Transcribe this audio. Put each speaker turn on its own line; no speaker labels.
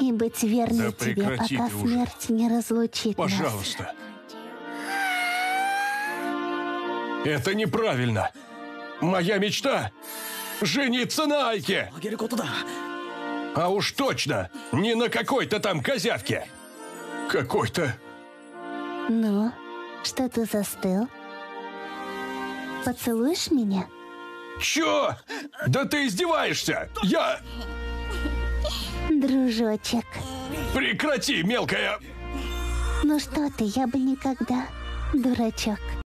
и быть верной
да
тебе, пока смерть не разлучит Пожалуйста. нас.
Пожалуйста. Это неправильно. Моя мечта – жениться на Айке. А уж точно, не на какой-то там козявке. Какой-то...
Ну, что ты застыл? Поцелуешь меня?
Чё? Да ты издеваешься! Я...
Дружочек.
Прекрати, мелкая...
Ну что ты, я бы никогда. Дурачок.